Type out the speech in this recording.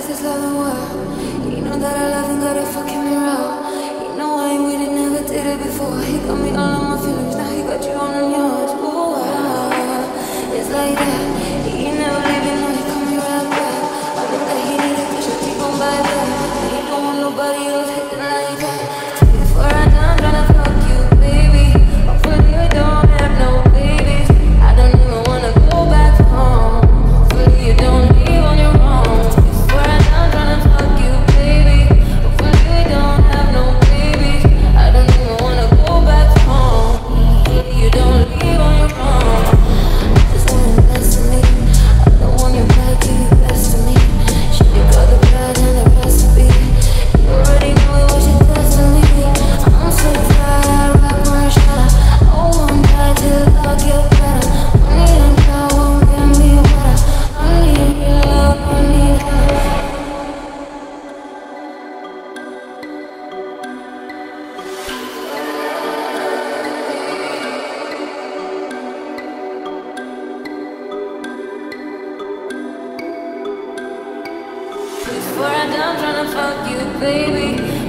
this is love and war. You know that I love. Before I'm done trying to fuck you, baby.